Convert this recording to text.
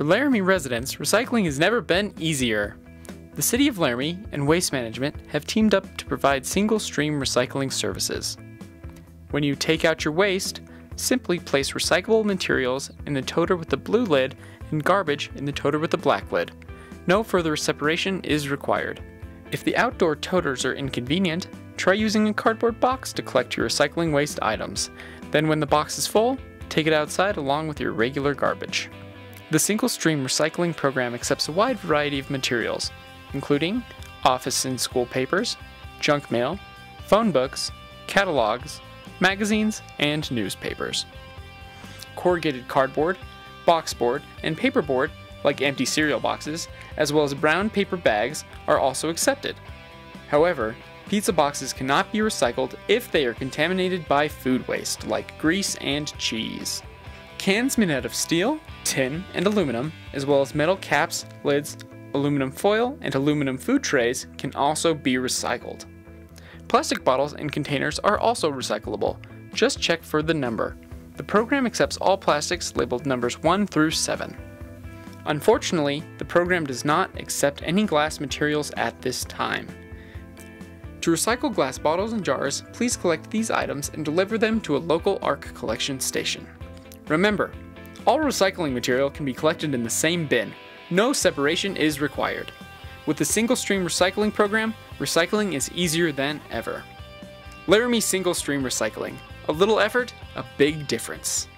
For Laramie residents, recycling has never been easier. The City of Laramie and Waste Management have teamed up to provide single stream recycling services. When you take out your waste, simply place recyclable materials in the toter with the blue lid and garbage in the toter with the black lid. No further separation is required. If the outdoor toters are inconvenient, try using a cardboard box to collect your recycling waste items. Then, when the box is full, take it outside along with your regular garbage. The single stream recycling program accepts a wide variety of materials, including office and school papers, junk mail, phone books, catalogs, magazines, and newspapers. Corrugated cardboard, boxboard, and paperboard, like empty cereal boxes, as well as brown paper bags, are also accepted. However, pizza boxes cannot be recycled if they are contaminated by food waste, like grease and cheese. Cans made out of steel, tin, and aluminum, as well as metal caps, lids, aluminum foil, and aluminum food trays, can also be recycled. Plastic bottles and containers are also recyclable. Just check for the number. The program accepts all plastics labeled numbers 1 through 7. Unfortunately, the program does not accept any glass materials at this time. To recycle glass bottles and jars, please collect these items and deliver them to a local ARC collection station. Remember, all recycling material can be collected in the same bin. No separation is required. With the single stream recycling program, recycling is easier than ever. Laramie Single Stream Recycling. A little effort, a big difference.